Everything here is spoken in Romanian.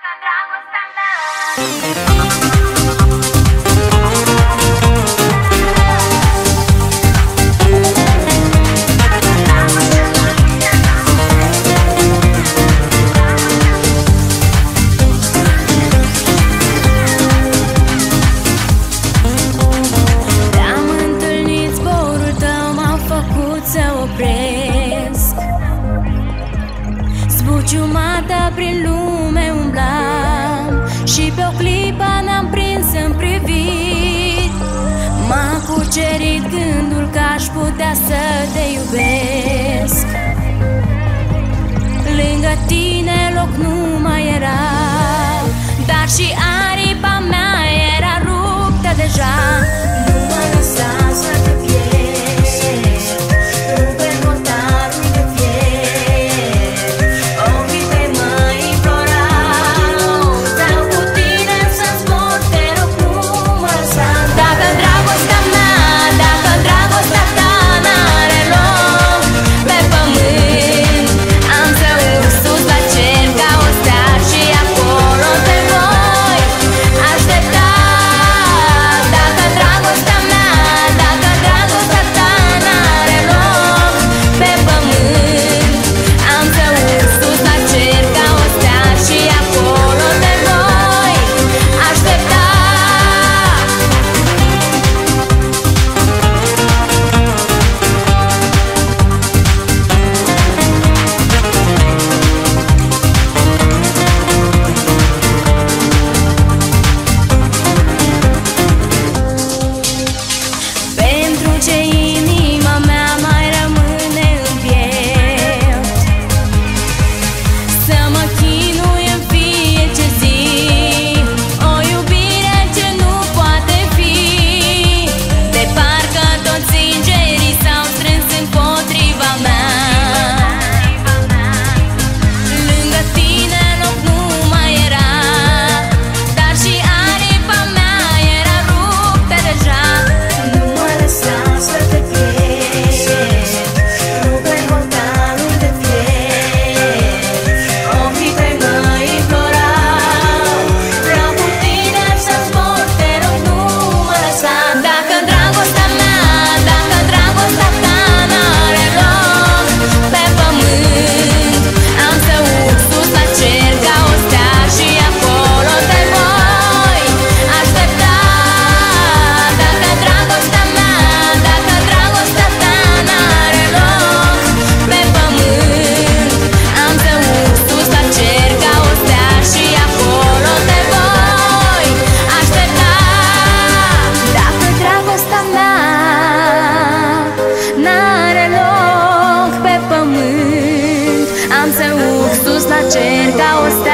Catrago están Ciumata prin lume umblam Și pe o clipă n-am prins în privit. M-a cucerit gândul că aș putea să te iubesc. jos la cer ca o stea